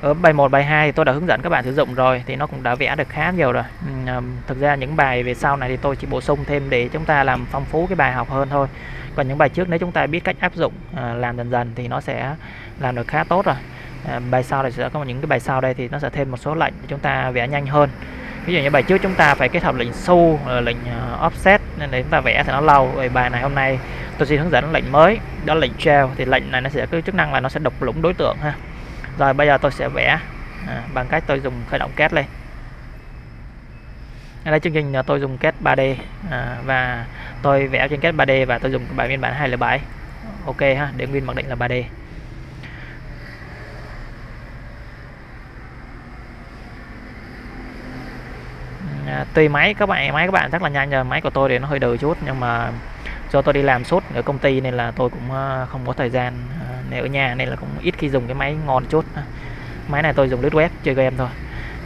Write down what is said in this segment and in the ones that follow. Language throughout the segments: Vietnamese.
ở bài 1, bài 2 thì tôi đã hướng dẫn các bạn sử dụng rồi thì nó cũng đã vẽ được khá nhiều rồi. Ừ, à, thực ra những bài về sau này thì tôi chỉ bổ sung thêm để chúng ta làm phong phú cái bài học hơn thôi. Còn những bài trước nếu chúng ta biết cách áp dụng à, làm dần dần thì nó sẽ làm được khá tốt rồi. À, bài sau này sẽ có những cái bài sau đây thì nó sẽ thêm một số lệnh để chúng ta vẽ nhanh hơn. Ví dụ như bài trước chúng ta phải kết hợp lệnh su, lệnh à, offset nên để chúng ta vẽ thì nó lâu. rồi bài này hôm nay tôi xin hướng dẫn lệnh mới, đó là lệnh trail thì lệnh này nó sẽ có chức năng là nó sẽ đục lũng đối tượng ha rồi bây giờ tôi sẽ vẽ à, bằng cách tôi dùng khởi động két lên. Đây chương trình à, tôi dùng két 3D à, và tôi vẽ trên két 3D và tôi dùng bài biên bản 207 ok ha để nguyên mặc định là 3D à, tùy máy các bạn máy các bạn rất là nhanh rồi máy của tôi thì nó hơi đời chút nhưng mà do tôi đi làm suốt ở công ty nên là tôi cũng à, không có thời gian à, ờ, nếu ở nhà nên là cũng ít khi dùng cái máy ngon chút à, máy này tôi dùng lướt web chơi game thôi.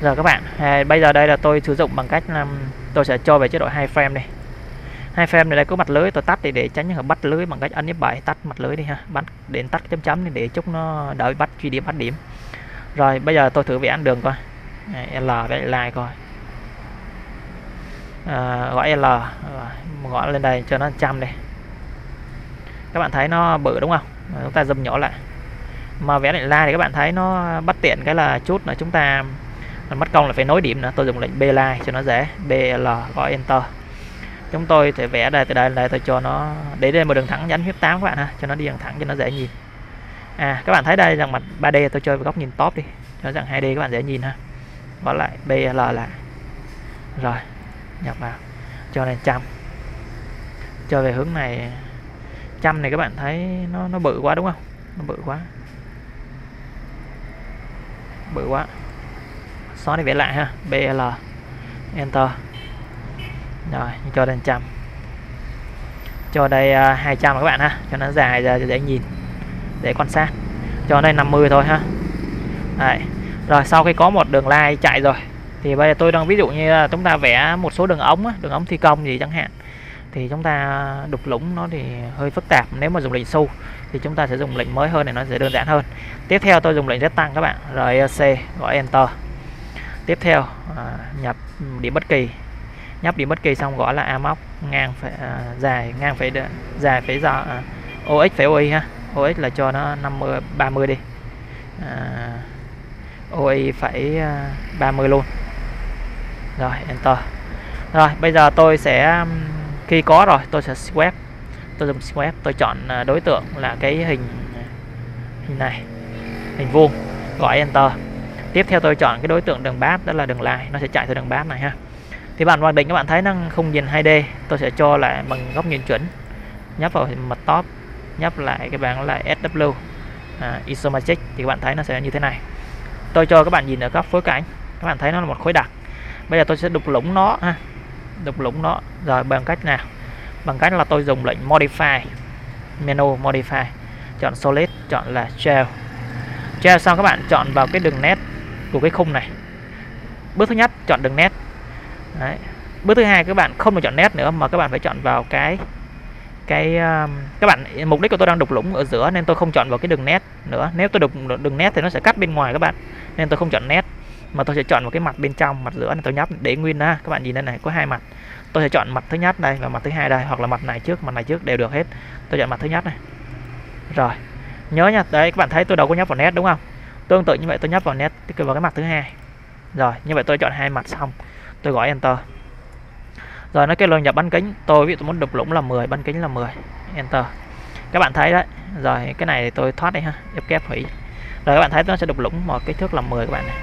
Giờ các bạn à, bây giờ đây là tôi sử dụng bằng cách là tôi sẽ cho về chế độ hai frame này hai frame này đây có mặt lưới tôi tắt để để tránh những bắt lưới bằng cách ấn F7 tắt mặt lưới đi ha. Bắt đến tắt chấm chấm để chúc nó đỡ bắt truy điểm bắt điểm. Rồi bây giờ tôi thử vẽ đường coi. L với lại coi. À, gọi L gọi lên đây cho nó trăm đi. Các bạn thấy nó bự đúng không? Chúng ta dâm nhỏ lại. Mà vẽ lệnh like thì các bạn thấy nó bắt tiện cái là chút là chúng ta mất công là phải nối điểm nữa. Tôi dùng lệnh b line cho nó dễ. Bl, gọi enter. Chúng tôi thể vẽ đây, từ đây đây tôi cho nó để đây một đường thẳng nhánh huyết 8 các bạn ha, cho nó đi đường thẳng cho nó dễ nhìn. À các bạn thấy đây rằng mặt 3D tôi chơi với góc nhìn top đi, cho rằng 2D các bạn dễ nhìn ha. Gõ lại BL lại. Rồi, nhập vào. Cho lên trăm. Cho về hướng này. 100 này các bạn thấy nó nó bự quá đúng không? Nó bự quá. Bự quá. Xóa đi vẽ lại ha. BL enter. Rồi cho lên trăm. Cho đây à, uh, 200 các bạn ha. Cho nó dài ra để nhìn để quan sát. Cho đây 50 thôi ha. Đấy. rồi sau khi có một đường line chạy rồi thì bây giờ tôi đang ví dụ như là chúng ta vẽ một số đường ống đường ống thi công gì chẳng hạn thì chúng ta đục lũng nó thì hơi phức tạp. Nếu mà dùng lệnh xu thì chúng ta sẽ dùng lệnh mới hơn để nó sẽ đơn giản hơn. Tiếp theo tôi dùng lệnh rất tăng các bạn. Rồi C gọi enter. Tiếp theo à, nhập điểm bất kỳ. Nhấp điểm bất kỳ xong gọi là amok ngang phải à, dài ngang phải dài phải do à, OX phải OI ha. OX là cho nó 50 30 đi. À, OI phải à, 30 luôn. Rồi enter. Rồi bây giờ tôi sẽ khi có rồi tôi sẽ web tôi dùng web tôi chọn à, đối tượng là cái hình à, hình này hình vuông gọi enter. Tiếp theo tôi chọn cái đối tượng đường bát đó là đường lại nó sẽ chạy theo đường bát này ha. Thì bạn hoàn định các bạn thấy nó không nhìn 2D tôi sẽ cho lại bằng góc nhìn chuẩn. Nhấp vào mặt top nhấp lại cái bảng là SW à, isometric thì các bạn thấy nó sẽ như thế này. Tôi cho các bạn nhìn ở góc phối cảnh các bạn thấy nó là một khối đặc. Bây giờ tôi sẽ đục lũng nó ha đục lũng nó. Rồi bằng cách nào? Bằng cách là tôi dùng lệnh modify menu modify chọn solid chọn là shell. Shell xong các bạn chọn vào cái đường nét của cái khung này. Bước thứ nhất chọn đường nét. Đấy. bước thứ hai các bạn không được chọn nét nữa mà các bạn phải chọn vào cái cái um, các bạn mục đích của tôi đang đục lũng ở giữa nên tôi không chọn vào cái đường nét nữa. Nếu tôi đục đường nét thì nó sẽ cắt bên ngoài các bạn nên tôi không chọn nét mà tôi sẽ chọn một cái mặt bên trong, mặt giữa này tôi nhấp để nguyên ra các bạn nhìn đây này, có hai mặt. Tôi sẽ chọn mặt thứ nhất đây và mặt thứ hai đây, hoặc là mặt này trước, mặt này trước đều được hết. Tôi chọn mặt thứ nhất này. Rồi. Nhớ nha, đấy, các bạn thấy tôi đâu có nhấp vào nét, đúng không? Tương tự như vậy tôi nhấp vào nét vào cái mặt thứ hai. Rồi, như vậy tôi chọn hai mặt xong. Tôi gọi enter. Rồi nó kêu là nhập bán kính. Tôi ví dụ tôi muốn đục lũng là 10 bán kính là 10 enter. Các bạn thấy đấy. Rồi, cái này tôi thoát đi ha. Ép kép hủy. Rồi, các bạn thấy nó sẽ đục lũng một kích thước là 10 các bạn này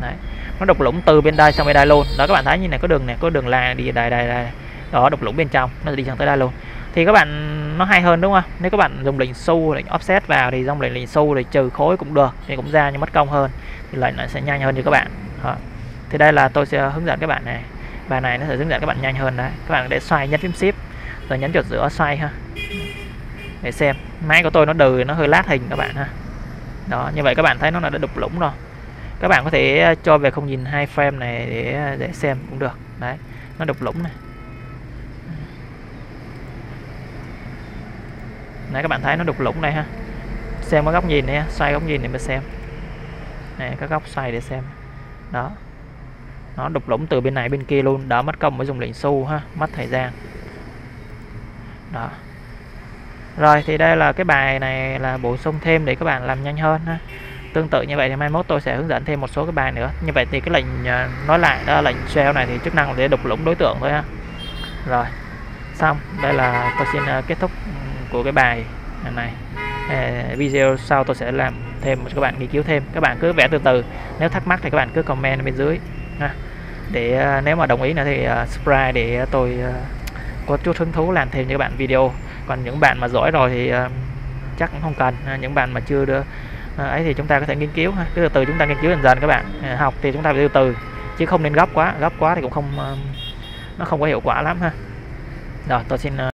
đấy. Nó đục lũng từ bên đây sang bên đây luôn. Đó, các bạn thấy như này, có đường này có đường là đi đây đây đây đó, đục lũng bên trong, nó đi sang tới đây luôn. Thì các bạn, nó hay hơn đúng không? Nếu các bạn dùng lệnh xu, lệnh offset vào thì dòng lệnh lệnh xu thì trừ khối cũng được, thì cũng ra nhưng mất công hơn. Thì lệnh nó sẽ nhanh hơn cho các bạn. Đó. thì đây là tôi sẽ hướng dẫn các bạn này. Bài này nó sẽ hướng dẫn các bạn nhanh hơn đấy. Các bạn để xoay nhấn phím shift, rồi nhấn chuột giữa xoay ha. Để xem. Máy của tôi nó đừ, nó hơi lát hình các bạn ha. Đó, như vậy các bạn thấy nó là đã đục lũng rồi các bạn có thể ờ, cho về không nhìn hai frame này để ờ, để xem cũng được. Đấy, nó đục lũng này. Nãy các bạn thấy nó đục lũng này ha. Xem có góc nhìn này xoay góc nhìn để mà xem. Này các góc xoay để xem. Đó. Nó đục lũng từ bên này bên kia luôn. Đỡ mất công mới dùng lệnh xu ha, mất thời gian. Đó. Rồi, thì đây là cái bài này là bổ sung thêm để các bạn làm nhanh hơn ha tương tự như vậy thì mai mốt tôi sẽ hướng dẫn thêm một số cái bài nữa. Như vậy thì cái lệnh à, nói lại đó là lệnh shell này thì chức năng để đục lũng đối tượng thôi ha. Rồi, xong, đây là tôi xin à, kết thúc ừ, của cái bài này. Ờ, video sau tôi sẽ làm thêm cho các bạn nghiên cứu thêm. Các bạn cứ vẽ từ từ, nếu thắc mắc thì các bạn cứ comment bên dưới, ha. Để à, nếu mà đồng ý nữa thì subscribe để tôi có chút hứng thú làm thêm cho các bạn video. Còn những bạn mà giỏi rồi thì chắc cũng không cần những bạn mà chưa được Ờ, ấy thì chúng ta có thể nghiên cứu ha. Cứ từ từ chúng ta nghiên cứu dần dần các bạn. Ờ, học thì chúng ta phải từ từ, chứ không nên gấp quá. Gấp quá thì cũng không nó không có hiệu quả lắm ha. Rồi, tôi xin ờ,